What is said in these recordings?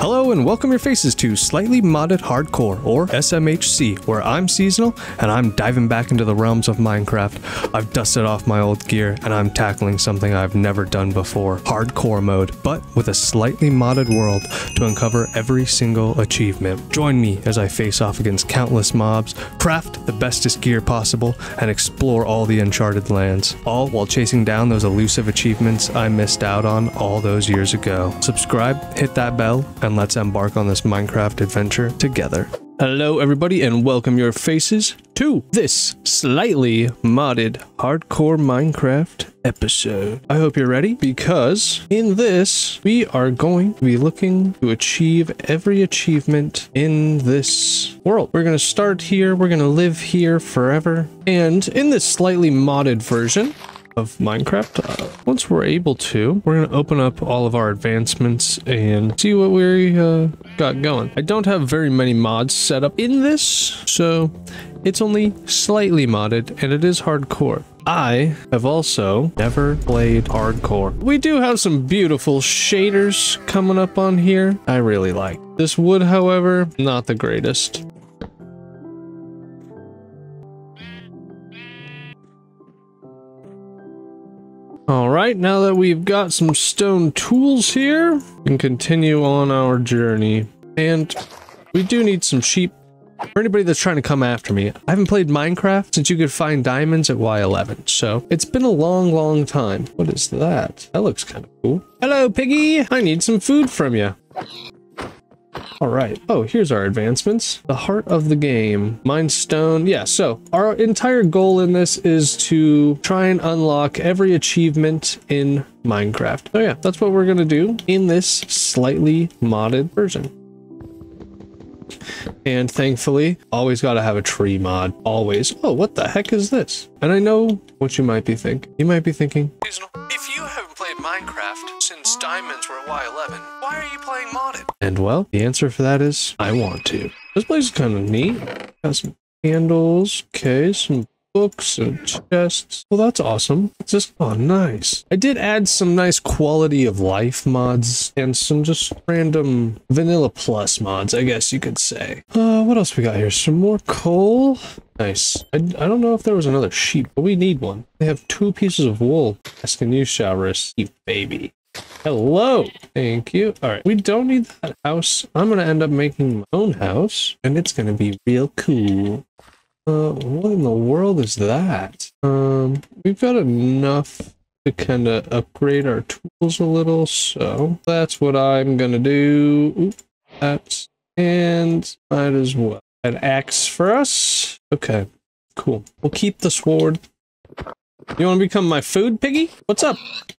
Hello and welcome your faces to Slightly Modded Hardcore, or SMHC, where I'm seasonal and I'm diving back into the realms of Minecraft. I've dusted off my old gear and I'm tackling something I've never done before, hardcore mode, but with a slightly modded world to uncover every single achievement. Join me as I face off against countless mobs, craft the bestest gear possible, and explore all the uncharted lands, all while chasing down those elusive achievements I missed out on all those years ago. Subscribe, hit that bell, and let's embark on this Minecraft adventure together. Hello everybody and welcome your faces to this slightly modded hardcore Minecraft episode. I hope you're ready because in this we are going to be looking to achieve every achievement in this world. We're going to start here, we're going to live here forever, and in this slightly modded version, of Minecraft. Uh, once we're able to, we're going to open up all of our advancements and see what we uh, got going. I don't have very many mods set up in this, so it's only slightly modded and it is hardcore. I have also never played hardcore. We do have some beautiful shaders coming up on here. I really like. This wood, however, not the greatest. All right, now that we've got some stone tools here, we can continue on our journey. And we do need some sheep. For anybody that's trying to come after me, I haven't played Minecraft since you could find diamonds at Y11, so it's been a long, long time. What is that? That looks kind of cool. Hello, piggy! I need some food from you. All right. Oh, here's our advancements. The heart of the game. Mine stone. Yeah, so our entire goal in this is to try and unlock every achievement in Minecraft. Oh yeah, that's what we're going to do in this slightly modded version. And thankfully, always got to have a tree mod. Always. Oh, what the heck is this? And I know what you might be thinking. You might be thinking, if you haven't played Minecraft since diamonds were Y11, why are you playing modded? And well, the answer for that is I want to. This place is kind of neat. Got some candles. Okay, some books and chests. Well, that's awesome. It's just, oh, nice. I did add some nice quality of life mods and some just random vanilla plus mods, I guess you could say. Uh, what else we got here? Some more coal. Nice. I, I don't know if there was another sheep, but we need one. They have two pieces of wool. Asking you shall receive, baby. Hello. Thank you. All right. We don't need that house. I'm going to end up making my own house, and it's going to be real cool. Uh, what in the world is that? Um, we've got enough to kind of upgrade our tools a little, so that's what I'm gonna do. Oop, that's and might as well. An axe for us. Okay, cool. We'll keep the sword. You want to become my food piggy? What's up?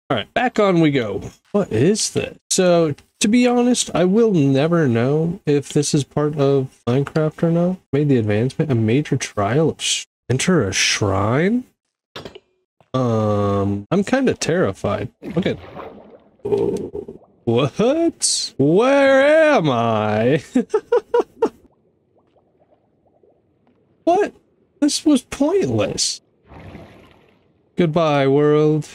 All right, back on we go. What is this? So to be honest, I will never know if this is part of Minecraft or not. Made the advancement a major trial of enter a shrine. Um, I'm kind of terrified. Oh, what? Where am I? what? This was pointless. Goodbye, world.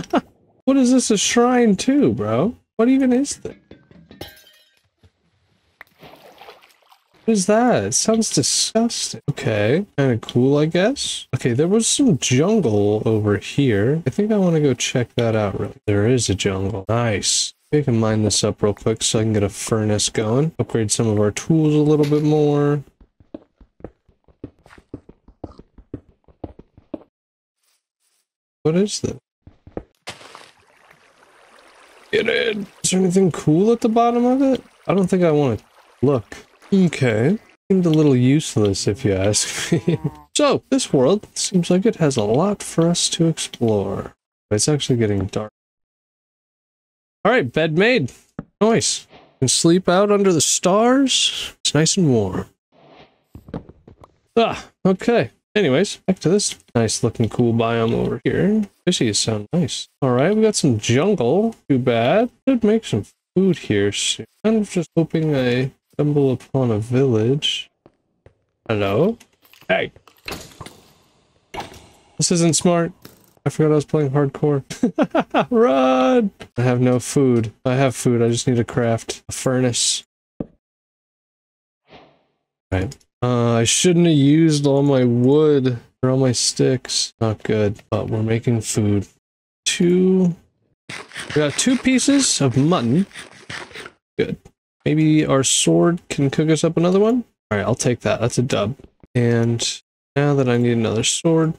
what is this a shrine to, bro? What even is that? What is that? It sounds disgusting. Okay, kind of cool, I guess. Okay, there was some jungle over here. I think I want to go check that out, really. There is a jungle. Nice. We can mine this up real quick so I can get a furnace going. Upgrade some of our tools a little bit more. What is this? Get in. Is there anything cool at the bottom of it? I don't think I want to look. Okay. Seemed a little useless if you ask me. so, this world seems like it has a lot for us to explore. It's actually getting dark. Alright, bed made. Nice. Can sleep out under the stars. It's nice and warm. Ah, okay. Anyways, back to this nice looking cool biome over here. Fishies sound nice. Alright, we got some jungle. Too bad. Should make some food here soon. I'm just hoping I stumble upon a village. Hello? Hey. This isn't smart. I forgot I was playing hardcore. Run! I have no food. I have food. I just need to craft a furnace. Right. Uh, I shouldn't have used all my wood or all my sticks. Not good, but we're making food. Two. We got two pieces of mutton. Good. Maybe our sword can cook us up another one? Alright, I'll take that. That's a dub. And now that I need another sword.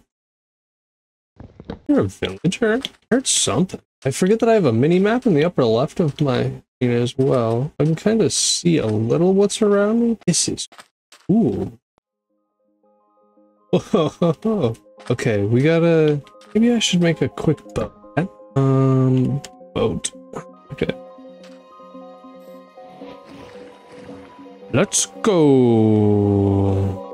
You're a villager? I heard something. I forget that I have a mini map in the upper left of my screen as well. I can kind of see a little what's around me. This is Ooh. okay, we gotta... Maybe I should make a quick boat. Um, boat. Okay. Let's go.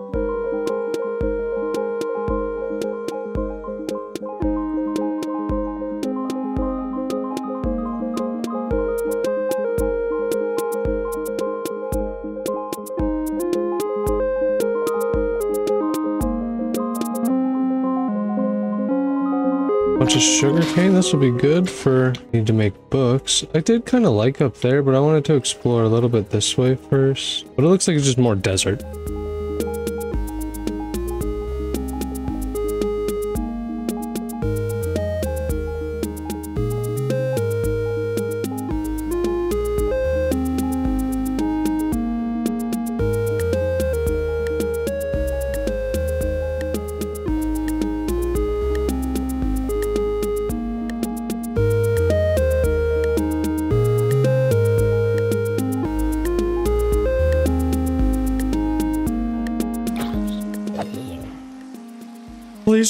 This will be good for need to make books. I did kind of like up there, but I wanted to explore a little bit this way first. But it looks like it's just more desert.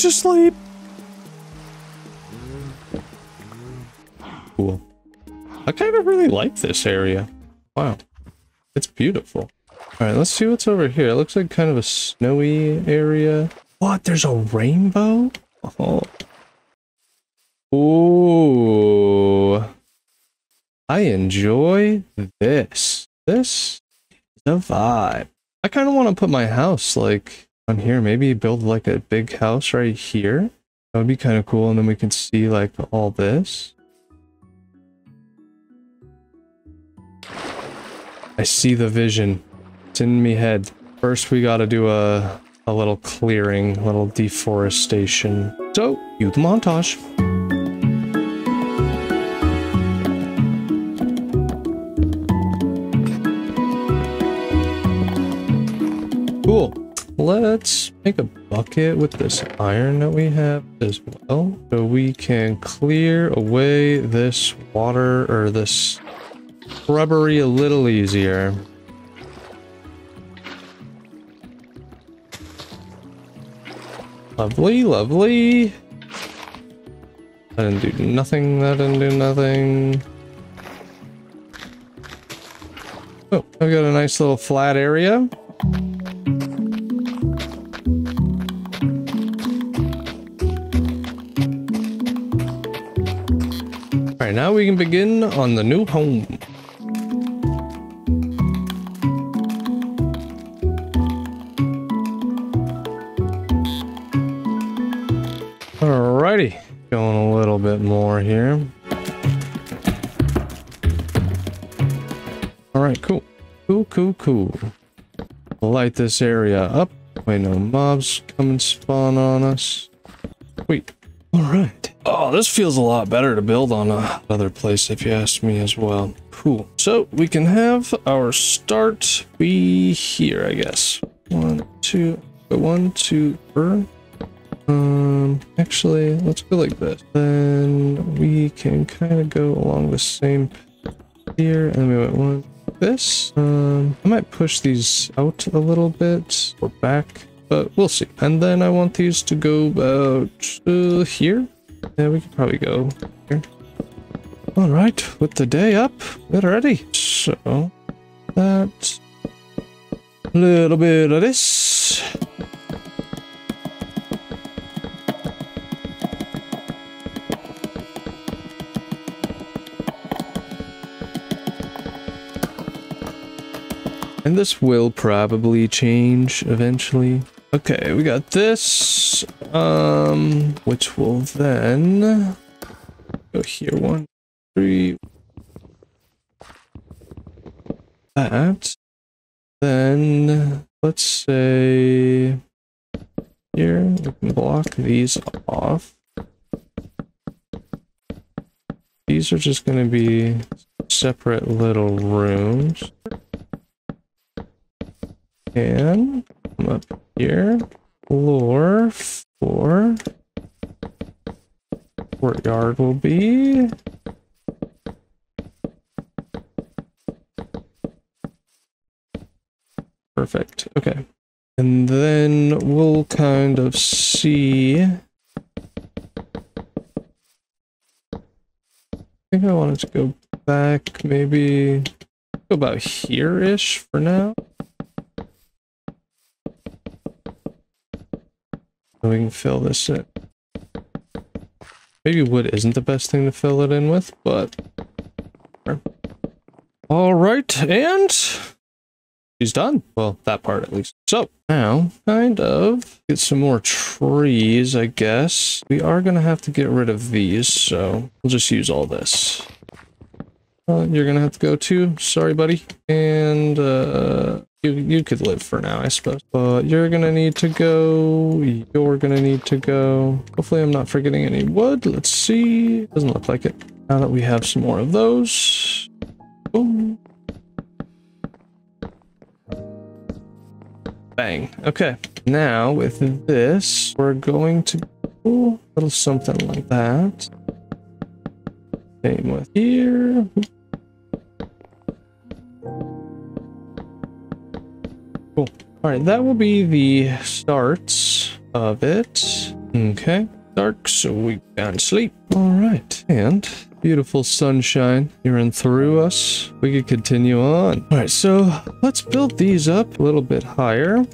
Just sleep. Cool. I kind of really like this area. Wow. It's beautiful. Alright, let's see what's over here. It looks like kind of a snowy area. What? There's a rainbow? Oh. Ooh. I enjoy this. This is a vibe. I kind of want to put my house, like, on here. Maybe build like a big house right here. That would be kind of cool. And then we can see like all this. I see the vision. It's in me head. First, we got to do a, a little clearing, a little deforestation. So, cue the montage. Let's make a bucket with this iron that we have as well. So we can clear away this water or this rubbery a little easier. Lovely, lovely. I didn't do nothing, that didn't do nothing. Oh, I've got a nice little flat area. Now we can begin on the new home. Alrighty, going a little bit more here. Alright, cool. Cool, cool, cool. Light this area up. Wait, no mobs come and spawn on us. Wait. Alright. Oh, this feels a lot better to build on another place if you ask me as well. Cool. So we can have our start be here, I guess. One, two, one, two, three. Um, actually, let's go like this. Then we can kind of go along the same here, and we went one, this. Um, I might push these out a little bit or back, but we'll see. And then I want these to go about uh, here. Yeah, we could probably go here. All right, with the day up, we're ready. So, that little bit of this. And this will probably change eventually. Okay, we got this. Um, which will then go here. One, three. That. Then let's say here we can block these off. These are just going to be separate little rooms. And come up here. Floor four. Courtyard will be. Perfect. Okay. And then we'll kind of see. I think I wanted to go back maybe about here-ish for now. We can fill this in. Maybe wood isn't the best thing to fill it in with, but... Alright, and... She's done. Well, that part at least. So, now, kind of, get some more trees, I guess. We are going to have to get rid of these, so we'll just use all this. Uh, you're to have to go too. Sorry, buddy. And, uh, you, you could live for now, I suppose. But you're gonna need to go. You're gonna need to go. Hopefully I'm not forgetting any wood. Let's see. Doesn't look like it. Now that we have some more of those. Boom. Bang. Okay. Now with this, we're going to do a little something like that. Same with here. Cool. Alright, that will be the start of it. Okay. Dark, so we can sleep. Alright. And beautiful sunshine here and through us. We could continue on. Alright, so let's build these up a little bit higher.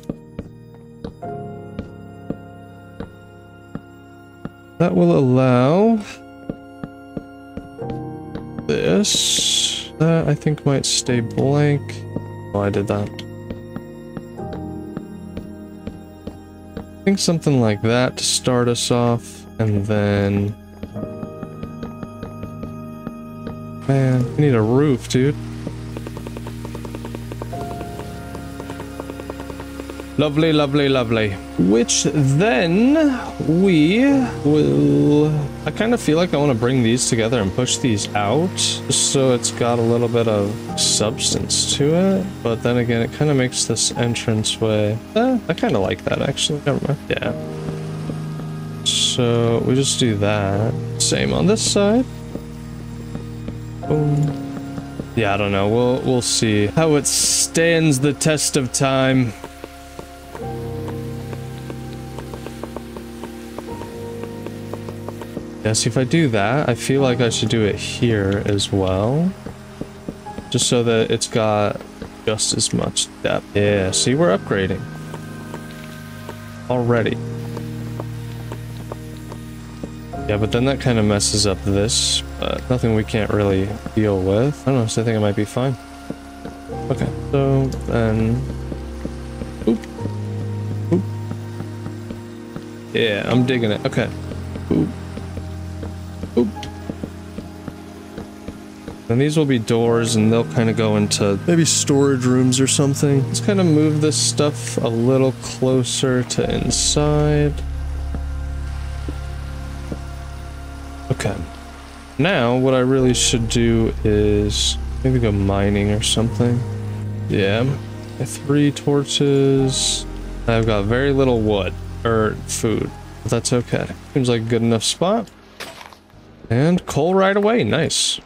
That will allow this. That I think might stay blank. Oh, I did that. I think something like that to start us off, and then... Man, I need a roof, dude. Lovely, lovely, lovely. Which then we will... I kind of feel like I want to bring these together and push these out so it's got a little bit of substance to it. But then again, it kind of makes this entrance way... Eh, I kind of like that, actually. Never mind. Yeah. So we just do that. Same on this side. Boom. Yeah, I don't know. We'll we'll see how it stands the test of time. Yeah, see, if I do that, I feel like I should do it here as well. Just so that it's got just as much depth. Yeah, see, we're upgrading. Already. Yeah, but then that kind of messes up this, but nothing we can't really deal with. I don't know, so I think it might be fine. Okay, so then... Oop. Oop. Yeah, I'm digging it. Okay. Oop. And these will be doors and they'll kind of go into maybe storage rooms or something. Let's kind of move this stuff a little closer to inside. Okay. Now, what I really should do is maybe go mining or something. Yeah. Three torches. I've got very little wood or food. But that's okay. Seems like a good enough spot. And coal right away, nice.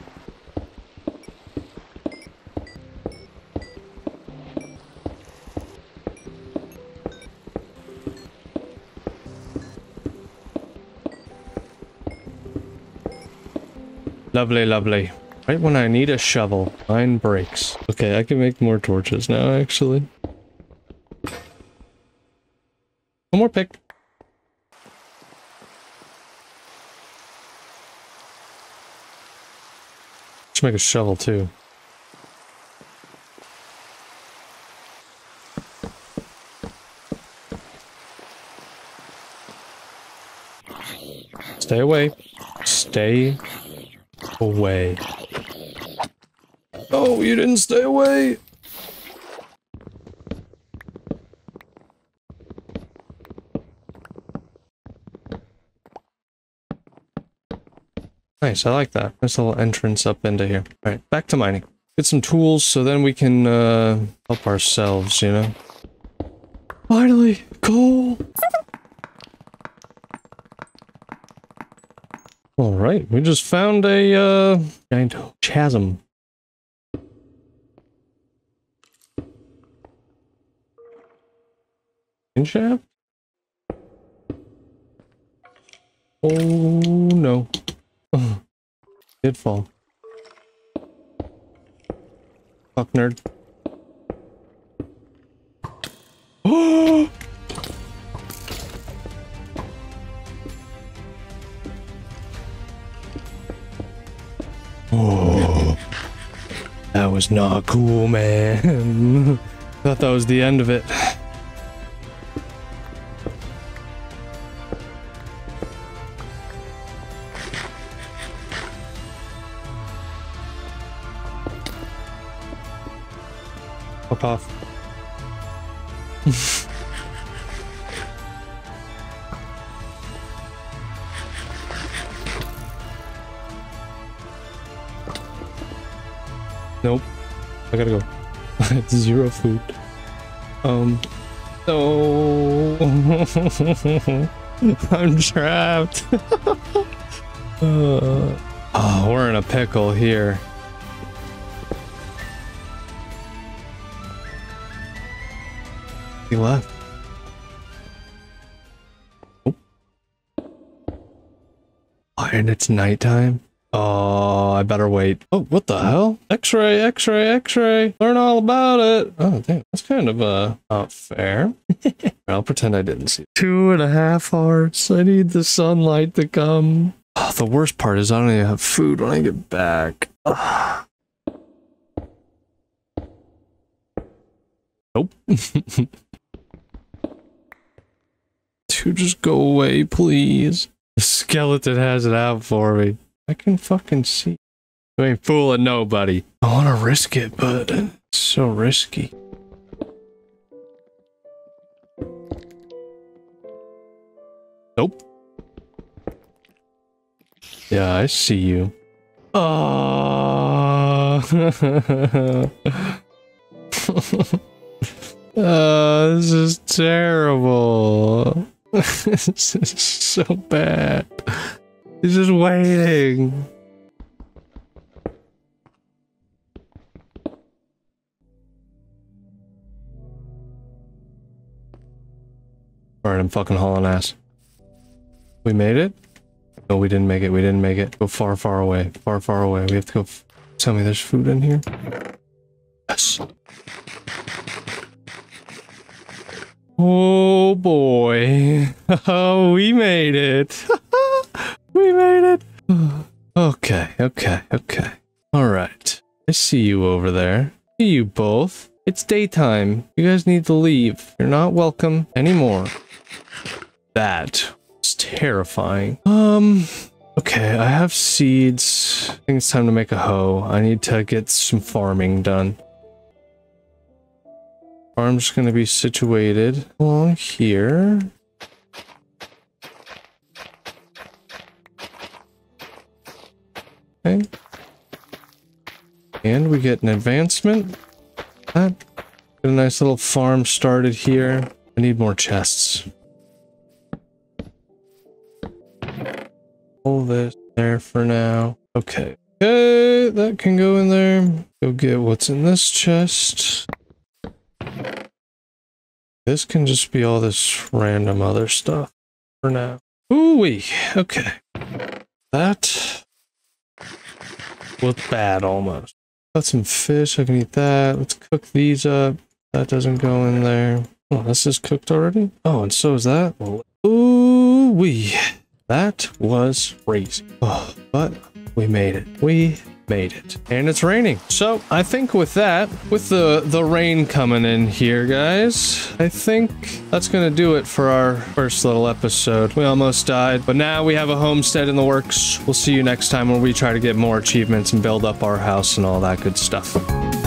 Lovely, lovely. Right when I need a shovel, mine breaks. Okay, I can make more torches now, actually. One more pick. Should make a shovel too. Stay away. Stay away. Oh, you didn't stay away. Nice, I like that. Nice little entrance up into here. Alright, back to mining. Get some tools so then we can uh, help ourselves, you know? Finally! Coal! Alright, we just found a uh, giant chasm. In shaft? Oh no. Did fall. Fuck nerd. Oh, was not cool, man. Thought that was the end of it. Nope. I gotta go. zero food. Um. No. I'm trapped. uh, oh, we're in a pickle here. He left. Oh. oh, and it's nighttime. Oh, I better wait. Oh, what the hell? X-ray, X-ray, X-ray. Learn all about it. Oh, damn. That's kind of, uh, not fair. I'll pretend I didn't see. Two and a half hearts. I need the sunlight to come. Oh, the worst part is I don't even have food when I get back. Ugh. Nope. to just go away, please. The skeleton has it out for me. I can fucking see. You ain't fooling nobody. I want to risk it, but it's so risky. Nope. Yeah, I see you. Oh. uh, this is terrible. this is so bad. He's just waiting. Alright, I'm fucking hauling ass. We made it? No, we didn't make it. We didn't make it. Go far, far away. Far, far away. We have to go. Tell me there's food in here. Yes. Oh boy. Oh, we made it. made it. okay, okay, okay. All right. I see you over there. See you both. It's daytime. You guys need to leave. You're not welcome anymore. That was terrifying. Um, okay, I have seeds. I think it's time to make a hoe. I need to get some farming done. Farm's gonna be situated along here. And we get an advancement. That. Get a nice little farm started here. I need more chests. All this there for now. Okay. Okay, that can go in there. Go get what's in this chest. This can just be all this random other stuff for now. Ooh-wee. Okay. That was bad almost. Got some fish. I can eat that. Let's cook these up. That doesn't go in there. Oh, this is cooked already? Oh, and so is that. Ooh-wee. That was crazy. Oh, but we made it. We made it. And it's raining. So I think with that, with the, the rain coming in here, guys, I think that's going to do it for our first little episode. We almost died, but now we have a homestead in the works. We'll see you next time when we try to get more achievements and build up our house and all that good stuff.